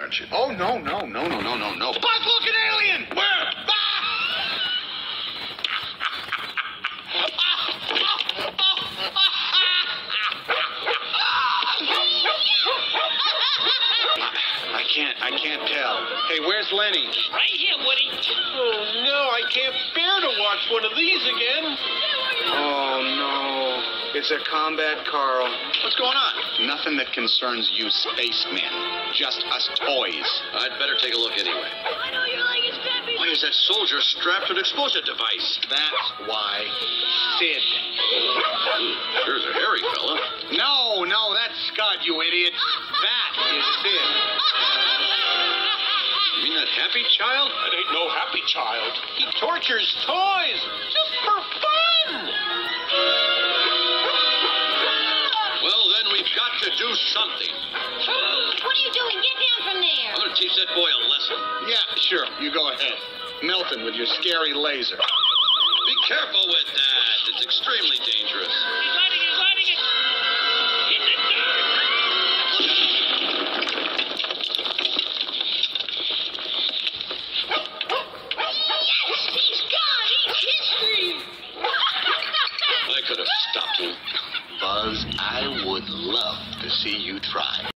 aren't you? Oh, no, no, no, no, no, no, no. Buzz looking alien! Where? I can't, I can't tell. Hey, where's Lenny? Right here, Woody. Oh, no, I can't bear to watch one of these again. No. It's a combat Carl. What's going on? Nothing that concerns you spacemen. Just us toys. I'd better take a look anyway. I know your leg is cramping. Why is that soldier strapped to an explosive device? That's why Sid. Hmm, Here's a hairy fella. No, no, that's Scud, you idiot. That is Sid. You mean that happy child? That ain't no happy child. He tortures toys just for fun. Well, then we've got to do something. What are you doing? Get down from there. I'm going to teach that boy a lesson. Yeah, sure. You go ahead. Melton with your scary laser. Be careful with that. It's extremely dangerous. He's lighting it, he's lighting it. In the dark. Yes, he's gone. He's history. I could have stopped him. Buzz, I would love to see you try.